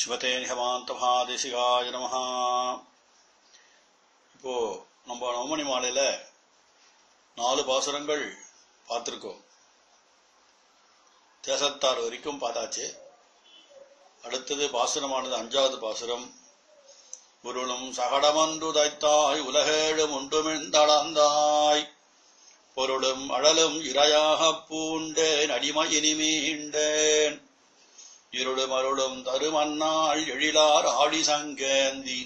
ஸ்ரீமதே நிகமாந்தமாதேசிகாய நமஹா. இப்போ நம்ம நவமணி மாலையில நாலு பாசுரங்கள் பார்த்திருக்கோம். தேசத்தார் வரைக்கும் பார்த்தாச்சு. அடுத்தது பாசுரமானது அஞ்சாவது பாசுரம். உருளும் சகடமன்று தைத்தாய் உலகேழும் உண்டுமிழ்ந்தளந்தாய் பொருளும் அழலும் இரையாக பூண்டேன் அடிமையினி மீண்டேன். இருளும் அருளும் தருமன்னாள் எழிலார் ஆடி சங்கேந்தி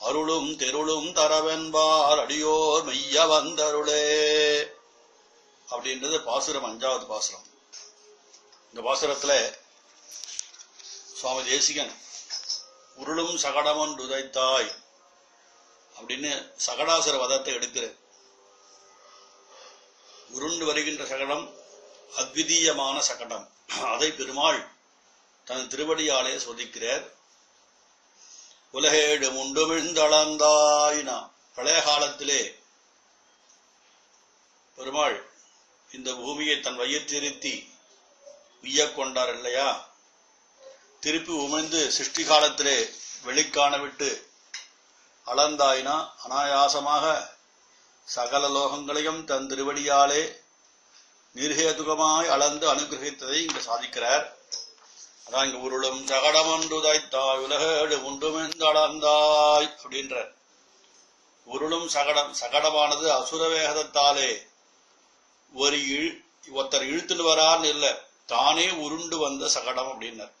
அருளும் தெருளும் தரவென்பார் அடியோர் மெய்ய வந்தருளே. அப்படின்றது பாசுரம் அஞ்சாவது பாசுரம். இந்த பாசுரத்துல சுவாமி தேசிகன் உருளும் சகடமன் உதைத்தாய் அப்படின்னு சகடாசுர வதத்தை எடுக்கிற உருண்டு வருகின்ற சகடம் அத்விதீயமான சகடம். அதை பெருமாள் தன் திருவடியாலே சோதிக்கிறார். உலகேடு முண்டுமிழ்ந்தளந்தாயினா பழைய காலத்திலே பெருமாள் இந்த பூமியை தன் வயிற்றிருத்தி உய்யக் கொண்டார் இல்லையா? திருப்பி உமிழ்ந்து சிருஷ்டி காலத்திலே வெளிக்காண விட்டு அளந்தாயினா அனாயாசமாக சகல லோகங்களையும் தன் திருவடியாலே நிர்ஹேதுகமாய் அளந்து அனுகிரகித்ததை இங்கு சாதிக்கிறார். அதான் இங்க உருளும் சகடமன்றுதாய்த்தாய் உலகேடு உண்டுமென்றளந்தாய் அப்படின்ற. உருளும் சகடம் சகடமானது அசுர வேகதத்தாலே. ஒரு இழு ஒருத்தர் இழுத்துட்டு வரான்னு இல்ல தானே உருண்டு வந்த சகடம் அப்படின்னார்.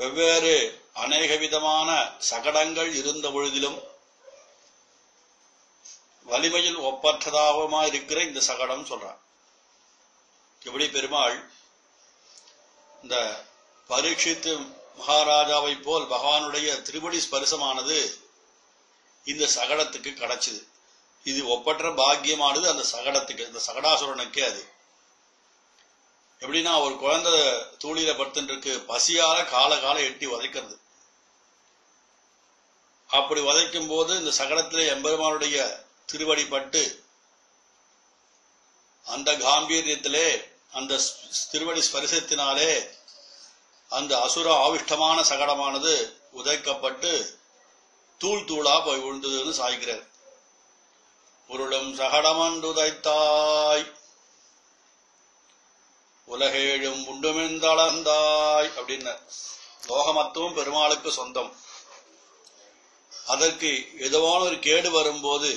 வெவ்வேறு அநேக விதமான சகடங்கள் இருந்த பொழுதிலும் வலிமையில் ஒப்பற்றதாகமா இருக்கிற இந்த சகடம் சொல்றான் எப்படி பெருமாள் இந்த பரீட்சித்து மகாராஜாவை போல் பகவானுடைய திருவடி ஸ்பரிசமானது இந்த சகடத்துக்கு கிடைச்சது. இது ஒப்பற்ற பாக்கியமானது அந்த சகடத்துக்கு இந்த சகடாசுரனுக்கே அது. எப்படின்னா ஒரு குழந்தை தூளியில படுத்துருக்கு பசியால கால கால எட்டி உதைக்கிறது அப்படி உதைக்கும் போது இந்த சகடத்திலே எம்பெருமானுடைய திருவடி பட்டு அந்த காம்பீரியத்திலே அந்த திருவடி ஸ்பரிசத்தினாலே அந்த அசுர ஆவிஷ்டமான சகடமானது உதைக்கப்பட்டு தூள் தூளா போய் விழுந்ததுன்னு சாய்கிறார் உருளும் சகடமன்று உதைத்தாய் உலகேழும் உண்டுமிழ்ந்தளந்தாய் அப்படின்னார். லோகமத்துவம் பெருமாளுக்கு சொந்தம். அதற்கு எதுவான ஒரு கேடு வரும்போது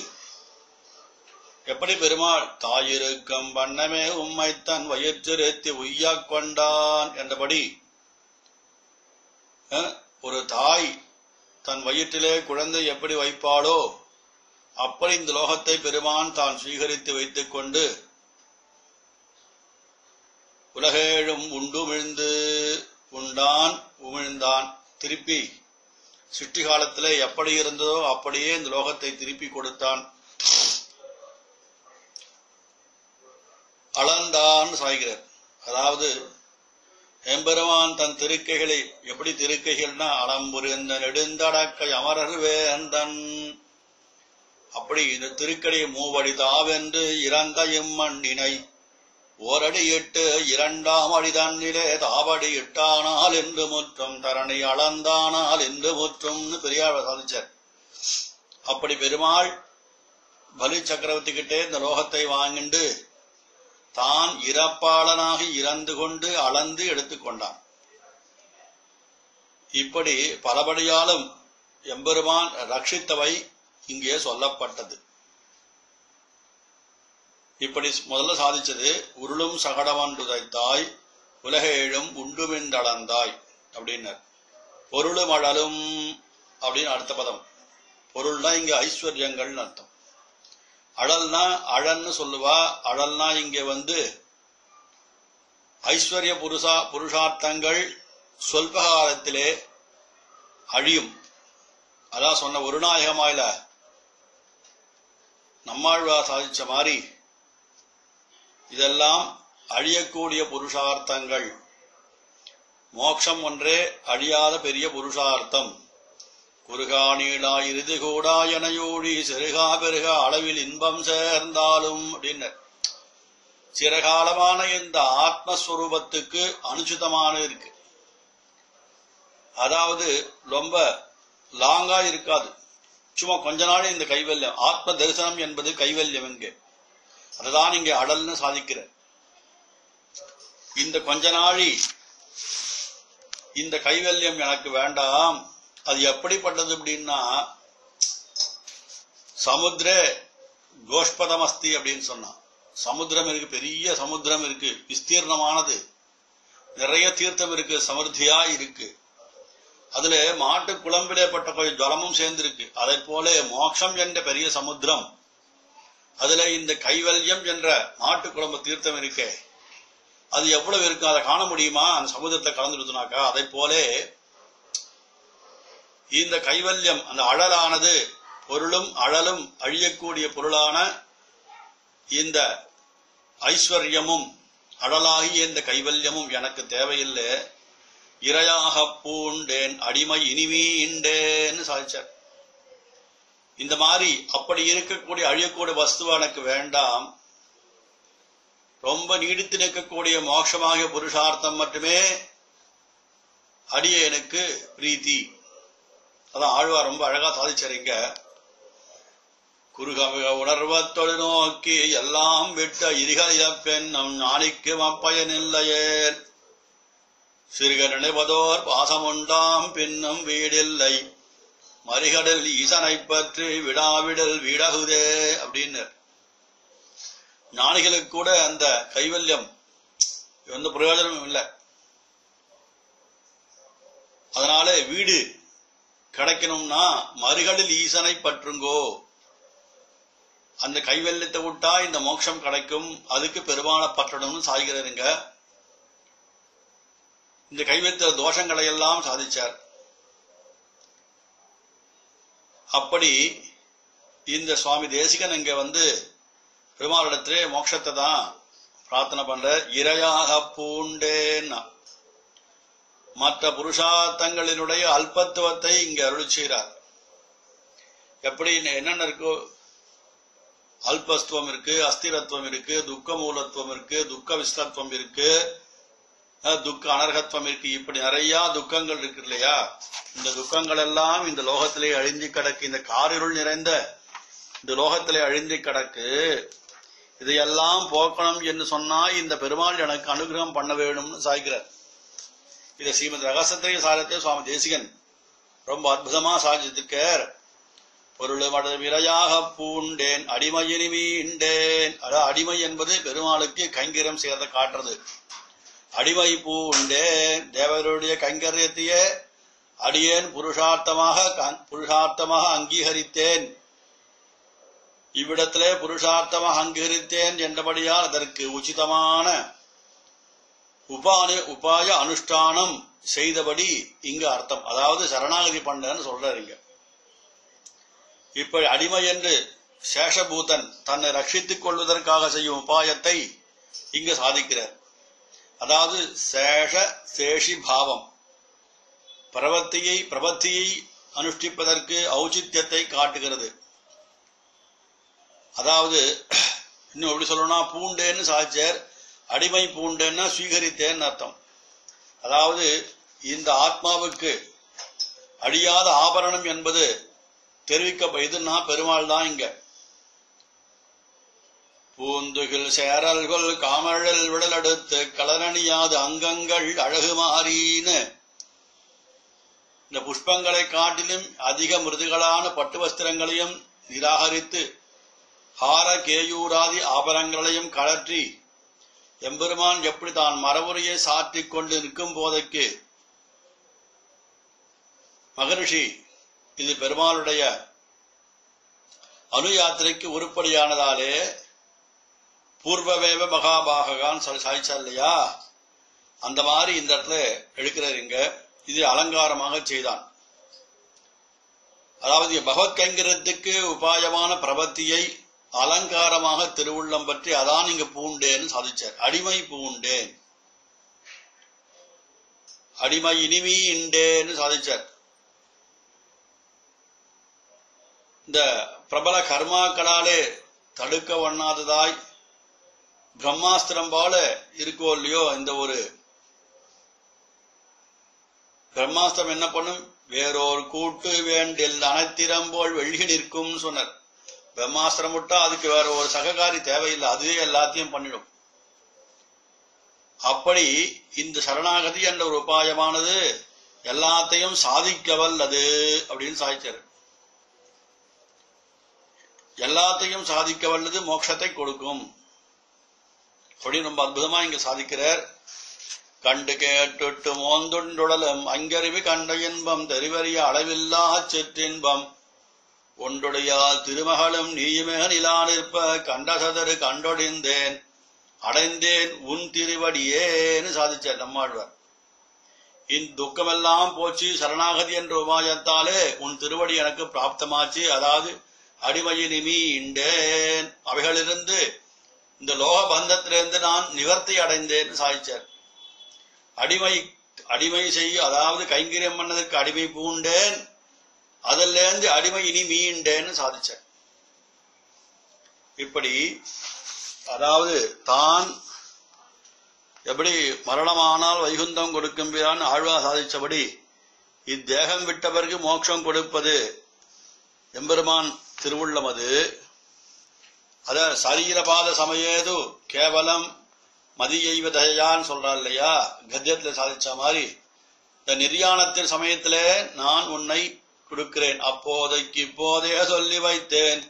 எப்படி பெருமாள்? தாயிருக்கம் வண்ணமே உம்மை தன் வயிற்றிருத்தி உய்யாக் கொண்டான் என்றபடி ஒரு தாய் தன் வயிற்றிலே குழந்தை எப்படி வைப்பாளோ அப்படி இந்த லோகத்தை பெருமான் தான் சுவீகரித்து வைத்துக் கொண்டு உலகேழும் உண்டுமிழ்ந்து உண்டான் உமிழ்ந்தான். திருப்பி சிருஷ்டி காலத்திலே எப்படி இருந்ததோ அப்படியே இந்த லோகத்தை திருப்பி கொடுத்தான். அளந்தான் சாய்கிறார். அதாவது எம்பெருமான் தன் திருக்கைகளை எப்படி திருக்கைகள்னா அளம்புரிந்த நெடுந்தடக்கை அமரர் வேந்தன். அப்படி இந்த திருக்கடை மூவடி தாவென்று இறந்த இம்மண்ணினை ஓரடி இட்டு இரண்டாம் அடி தன்னிலே தாவடி இட்டானால் என்று முற்றும் தரணி அளந்தானால் என்று முற்றும் பெரியார் சாதிச்சார். அப்படி பெருமாள் பலி சக்கரவர்த்தி கிட்டே இந்த லோகத்தை வாங்கிண்டு தான் இறப்பாளனாக இறந்து கொண்டு அளந்து எடுத்துக்கொண்டான் இப்படி பலபடியாலும் எம்பெருமான் ரட்சித்தவை இங்கே சொல்லப்பட்டது. இப்படி முதல்ல சாதிச்சது உருளும் சகடமன்றுதைத்தாய் உலகேழும் உண்டுமின்றளந்தாய் அப்படின்னார். பொருளும் அழலும் அப்படின்னு அடுத்த பதம். பொருள்னா இங்க ஐஸ்வர்யங்கள்னு அர்த்தம். அழல்னா அழன்னு சொல்லுவா அழல்னா இங்க வந்து ஐஸ்வர்ய புருஷா புருஷார்த்தங்கள் சொல்பகாலத்திலே அழியும். அதான் சொன்ன ஒரு நாயகமாயில நம்மாழ்வா சாதிச்ச மாதிரி இதெல்லாம் அழியக்கூடிய புருஷார்த்தங்கள். மோட்சம் ஒன்றே அழியாத பெரிய புருஷார்த்தம். குறுகானீடா இறுதி கூடாயனையோடி சிறுகா பெருகா அளவில் இன்பம் சேர்ந்தாலும் அப்படின்னர். சிறகாலமான இந்த ஆத்மஸ்வரூபத்துக்கு அனுச்சிதமான இருக்கு. அதாவது ரொம்ப லாங்கா இருக்காது. சும்மா கொஞ்ச நாள் இந்த கைவல்யம் ஆத்ம தரிசனம் என்பது கைவல்யம் இங்கே. அதுதான் இங்க அடல்னு சாதிக்கிற. இந்த கொஞ்ச நாளி இந்த கைவல்யம் எனக்கு வேண்டாம். அது எப்படிப்பட்டது அப்படின்னா சமுத்திர கோஷ்பதமஸ்தி அப்படின்னு சொன்னான். சமுத்திரம் இருக்கு பெரிய சமுத்திரம் இருக்கு விஸ்தீர்ணமானது. நிறைய தீர்த்தம் இருக்கு சமர்த்தியா இருக்கு. அதுல மாட்டு குழம்பிடப்பட்ட கொஞ்சம் ஜலமும் சேர்ந்திருக்கு. அதை போல மோட்சம் என்ற பெரிய சமுத்திரம். அதுல இந்த கைவல்யம் என்ற மாட்டு குழம்பு தீர்த்தம் இருக்கே. அது எவ்வளவு இருக்கு? அதை காண முடியுமா? அந்த சமுதிரத்தை கலந்துடுத்துனாக்கா அதை போல இந்த கைவல்யம் அந்த அழலானது பொருளும் அழலும் அழியக்கூடிய பொருளான இந்த ஐஸ்வர்யமும் அழலாகிய இந்த கைவல்யமும் எனக்கு தேவையில்லை. இரையாக பூண்டேன் அடிமை இனிமீண்டேன்னு சாதிச்சார். இந்த மாதிரி அப்படி இருக்கக்கூடிய அழியக்கூடிய வஸ்துவ எனக்கு வேண்டாம். ரொம்ப நீடித்து நிற்கக்கூடிய மோட்சமாகிய புருஷார்த்தம் மட்டுமே அடியேனுக்கு பிரீத்தி. அதான் ஆழ்வார் ரொம்ப அழகா சாதிச்சாருங்க குறுகமிக உணர்வத்தொழு நோக்கி எல்லாம் விட்ட இருகலிய பெண் நம் ஞானிக்கு அப்பயனில்லையே சிறுக நினைவதோர் பாசமுண்டாம் பின்னும் வீடில்லை. மறிகடல் ஈசனை பற்றி விடாவிடல் வீடகுதே அப்படின்னு ஞானிகளுக்கு கூட அந்த கைவல்யம் எந்த பிரயோஜனமும் இல்லை. அதனால வீடு கிடைக்கணும்னா மறுகளில் ஈசனை பற்றுங்கோ. அந்த கைவெல்லத்தை விட்டா இந்த மோட்சம் கிடைக்கும். அதுக்கு பெருமான பற்றணும்னு சாய்கிறாருங்க இந்த கைவல்ய தோஷங்களை எல்லாம் சாதிச்சார். அப்படி இந்த சுவாமி தேசிகன் இங்க வந்து பெருமாளிடத்திலே மோட்சத்தை தான் பிரார்த்தனை பண்ற இரையாக பூண்டேன்னா மற்ற புருஷார்த்தங்களினுடைய அல்பத்துவத்தை இங்கு அருள் செய்கிறார் எப்படி என்னென்ன இருக்கோ? அல்பஸ்துவம் இருக்கு அஸ்திரத்துவம் இருக்கு துக்க மூலத்துவம் இருக்கு துக்க விஸ்தத்துவம் இருக்கு துக்க அனர்கத்துவம் இருக்கு. இப்படி நிறைய துக்கங்கள் இருக்கு இல்லையா? இந்த துக்கங்கள் எல்லாம் இந்த லோகத்திலே அழிஞ்சு கிடக்கு. இந்த காரிருள் நிறைந்த இந்த லோகத்திலே அழிந்து கிடக்கு. இதையெல்லாம் போக்கணும் என்று சொன்னா இந்த பெருமாள் எனக்கு அனுகிரகம் பண்ண வேணும்னு சாய்க்கிறார் இதை ஸ்ரீமத் ரகசத்திரைய சாரத்தை சுவாமி தேசிகன் ரொம்ப அற்புதமா சாதிச்சிருக்கார். பொருள் மட விரையாக பூண்டேன் அடிமையினி மீண்டேன். அதாவது அடிமை என்பது பெருமாளுக்கு கைங்கரம் செய்யறத காட்டுறது. அடிமை பூண்டேன் தேவருடைய கைங்கரியத்தையே அடியேன் புருஷார்த்தமாக புருஷார்த்தமாக அங்கீகரித்தேன். இவ்விடத்திலே புருஷார்த்தமாக அங்கீகரித்தேன் என்றபடியால் அதற்கு உச்சிதமான உபாய உபாய அனுஷ்டானம் செய்தபடி இங்கு அர்த்தம். அதாவது சரணாகதி பண்ணன்னு சொல்றாரு இப்ப அடிமை என்று சேஷபூதன் தன்னை ரட்சித்துக் கொள்வதற்காக செய்யும் உபாயத்தை இங்கு சாதிக்கிறார். அதாவது சேஷ சேஷி பாவம். பிரபத்தியை பிரபத்தியை அனுஷ்டிப்பதற்கு ஔச்சித்யத்தை காட்டுகிறது. அதாவது இன்னும் எப்படி சொல்லணும்னா பூண்டேன்னு சாதிச்சார். அடிமை பூண்டேன்னா சுவீகரித்தேன்னு அர்த்தம். அதாவது இந்த ஆத்மாவுக்கு அழியாத ஆபரணம் என்பது தெரிவிக்க இதுன்னா பெருமாள் தான் இங்க. பூந்துகில் சேரல்கள் காமழல் விடலடுத்து கலரணியாது அங்கங்கள் அழகு மாறின்னு. இந்த புஷ்பங்களை காட்டிலும் அதிக மிருதுகளான பட்டு வஸ்திரங்களையும் நிராகரித்து ஹார கேயூராதி ஆபரங்களையும் கழற்றி எம்பெருமான் எப்படி தான் மரபுரையை சாற்றி கொண்டு இருக்கும் போதைக்கு மகரிஷி இது பெருமாளுடைய அணு யாத்திரைக்கு உருப்படியானதாலே பூர்வவேவ மகாபாககான் சொல்லி சாதிச்சார் இல்லையா? அந்த மாதிரி இந்த இடத்துல எடுக்கிறார் இங்க. இது அலங்காரமாக செய்தான். அதாவது பகவத் கைங்கரத்துக்கு உபாயமான பிரபத்தியை அலங்காரமாக திருவுள்ளம் பற்றி அதான் இங்க பூண்டேன்னு சாதிச்சார். அடிமை பூண்டேன். அடிமை இனிமீண்டேன்னு சாதிச்சார். இந்த பிரபல கர்மாக்களாலே தடுக்க வண்ணாததாய் பிரம்மாஸ்திரம் போல இருக்கோ இல்லையோ இந்த ஒரு பிரம்மாஸ்திரம் என்ன பண்ணும்? வேறோர் கூட்டு வேண்டில் அனைத்திறம்போல் வெள்ளி நிற்கும் சொன்னார். பிரம்மாஸ்திரம் விட்டா அதுக்கு வேற ஒரு சககாரி தேவையில்லை. அதுவே எல்லாத்தையும் பண்ணிடும். அப்படி இந்த சரணாகதி என்ற ஒரு உபாயமானது எல்லாத்தையும் சாதிக்க வல்லது அப்படின்னு சாதிச்சாரு. எல்லாத்தையும் சாதிக்க வல்லது மோட்சத்தை கொடுக்கும். அப்படின்னு ரொம்ப அற்புதமா இங்க சாதிக்கிறார். கண்டு கேட்டுட்டு மோந்துண்டுடலும் அங்கருவி கண்ட இன்பம் தெரிவறிய அளவில்லா சிற்றின்பம். ஒன்றுடையால் திருமகளும் நீயுமே நிலா நிற்ப கண்டசதரு கண்டொடிந்தேன் அடைந்தேன் உன் திருவடியேன்னு சாதிச்சார் நம்மாழ்வார். இந்த துக்கமெல்லாம் போச்சு சரணாகதி என்ற உபாயத்தாலே உன் திருவடி எனக்கு பிராப்தமாச்சு அதாவது அடிமையினிமி இண்டேன். அவைகளிலிருந்து இந்த லோக பந்தத்திலிருந்து நான் நிவர்த்தி அடைந்தேன் சாதிச்சார். அடிமை அடிமை செய்ய அதாவது கைங்கரியம் பண்ணதற்கு அடிமை பூண்டேன். அதிலிருந்து அடிமை இனி மீண்டேன்னு சாதிச்ச இப்படி அதாவது தான் எப்படி மரணமானால் வைகுந்தம் கொடுக்கும்பிரான் ஆழ்வா சாதிச்சபடி இத்தேகம் விட்டவர்க்கு மோட்சம் கொடுப்பது எம்பெருமான் திருவுள்ளம் அது அத சரீரபாத சமயேது கேவலம் மதியைவதையான்னு சொல்றார் இல்லையா? கத்தியத்துல சாதிச்ச மாதிரி. இந்த நிர்யாணத்தின் சமயத்திலே நான் உன்னை கொடுக்கிறேன். அப்போதைக்கு இப்போதே சொல்லி வைத்தேன்.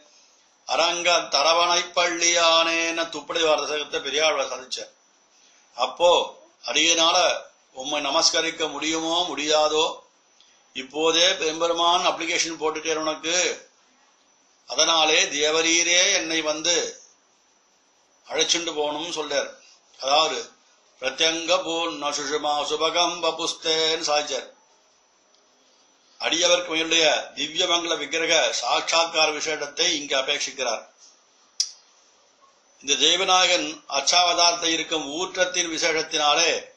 அரங்க தரவணை பள்ளியானேன்னு துப்படி வாரசகத்தை பெரியாழ்வ சாதிச்சார். அப்போ அடியனால உம்மை நமஸ்கரிக்க முடியுமோ முடியாதோ இப்போதே பெரும்பெருமான் அப்ளிகேஷன் போட்டுட்டேன் உனக்கு. அதனாலே தேவரீரே என்னை வந்து அழைச்சுண்டு போகணும்னு சொல்றார். அதாவது பிரத்யங்க பூர்ண சுஷுமா சுபகம் பபுஸ்தேன்னு சாதிச்சார். அடியவர்க்கு திவ்ய மங்கள விக்கிரக சாட்சா்கார விசேஷத்தை இங்கு அபேட்சிக்கிறார். இந்த தேவநாயகன் அச்சாவதாரத்தை இருக்கும் ஊற்றத்தின் விசேஷத்தினாலே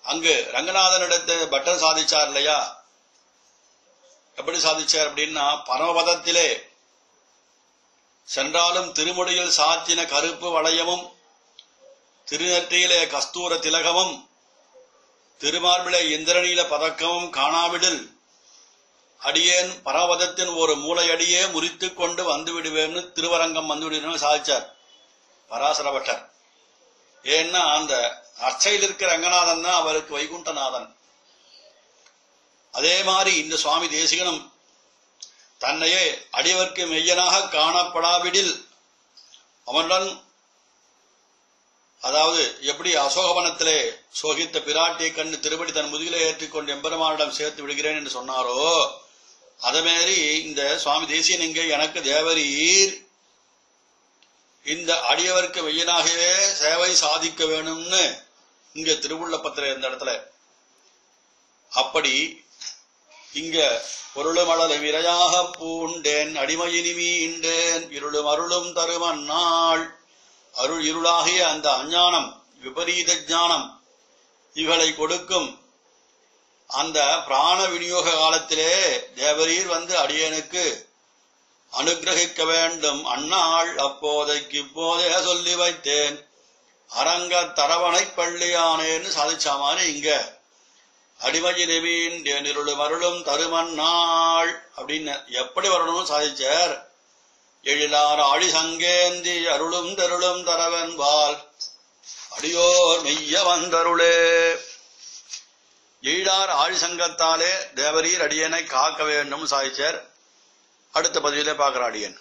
அங்கு ரங்கநாதனிடத்தை பட்டர் சாதிச்சார் இல்லையா? எப்படி சாதிச்சார் அப்படின்னா பரமபதத்திலே சென்றாலும் திருமுடியில் சாத்தின கருப்பு வளையமும் திருநெற்றியிலே கஸ்தூர திலகமும் திருமார்பிலே இந்திரநீல பதக்கமும் காணாவிடில் அடியேன் பராவதத்தின் ஒரு மூளையடியே முறித்து கொண்டு வந்து விடுவேன்னு திருவரங்கம் வந்து விடுவேன்னு சாதிச்சார். பராசரபட்டர். ஏன்னா அந்த அர்ச்சையில் இருக்கிற ரங்கநாதன் தான் அவருக்கு வைகுண்டநாதன். அதே மாதிரி இந்த சுவாமி தேசிகனும் தன்னையே அடிவர்க்கு மெய்யனாக காணப்படாவிடில் அவனுடன் அதாவது எப்படி அசோகவனத்திலே சோகித்த பிராட்டியை கண்டு திருப்படி தன் முதுகிலே ஏற்றிக்கொண்டு எம்பெருமானிடம் சேர்த்து விடுகிறேன் என்று சொன்னாரோ அதேமாரி இந்த சுவாமி தேசியன் இங்கே எனக்கு தேவரீர். இந்த அடியவர்க்கு வெய்யனாகவே சேவை சாதிக்க வேணும்னு இங்க திருவுள்ளப்பத்திர இந்த இடத்துல. அப்படி இங்க பொருளுமளல விரையாக பூண்டேன் அடிமையினி மீண்டேன் இருளும் அருளும் தருமன்னாள் அருள் இருளாகிய அந்த அஞ்ஞானம் விபரீத ஞானம் இவளை கொடுக்கும் அந்த பிராண விநியோக காலத்திலே தேவரீர் வந்து அடியனுக்கு அனுகிரகிக்க வேண்டும். அண்ணாள் அப்போதைக்கு இப்போதே சொல்லி வைத்தேன். அரங்க தரவணை பள்ளியானேன்னு சாதிச்சா இங்க. அடிமஜி நெவீன் இருளும் அருளும் தருமன்னாள் அப்படின்னு எப்படி வரணும்னு சாதிச்சார்? எழிலார் ஆழி சங்கேந்தி அருளும் தருளும் தரவன்பால் அடியோர் மெய்ய வந்தருளே ஈழார் ஆழிசங்கத்தாலே தேவரீர் அடியனை காக்க வேண்டும் சாய்ச்சர். அடுத்த பதிவிலே பார்க்குற அடியன்.